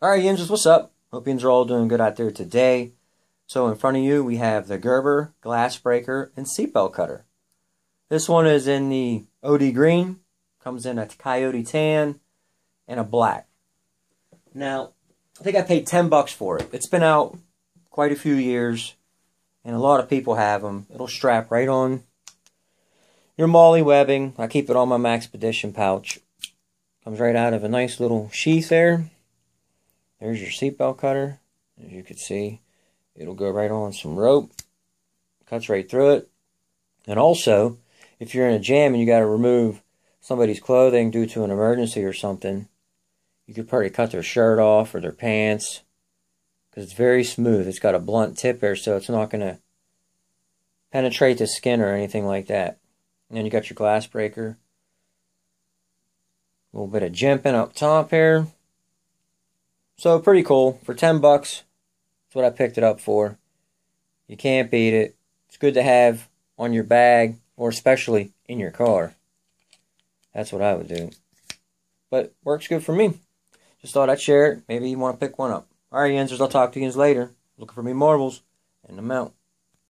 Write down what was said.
Alright, Yinzers, what's up? Hope you are all doing good out there today. So in front of you, we have the Gerber Glass Breaker and Seatbelt Cutter. This one is in the OD Green, comes in a Coyote Tan, and a Black. Now, I think I paid 10 bucks for it. It's been out quite a few years, and a lot of people have them. It'll strap right on your MOLLE webbing. I keep it on my Maxpedition pouch. Comes right out of a nice little sheath there. There's your seatbelt cutter. As you can see, it'll go right on some rope. Cuts right through it. And also, if you're in a jam and you got to remove somebody's clothing due to an emergency or something, you could probably cut their shirt off or their pants because it's very smooth. It's got a blunt tip there, so it's not going to penetrate the skin or anything like that. And then you got your glass breaker. A little bit of jimping up top here. So pretty cool. For 10 bucks, that's what I picked it up for. You can't beat it. It's good to have on your bag or especially in your car. That's what I would do. But works good for me. Just thought I'd share it. Maybe you want to pick one up. Alright, Yinzers, I'll talk to you later. Looking for me marbles, and I'm out.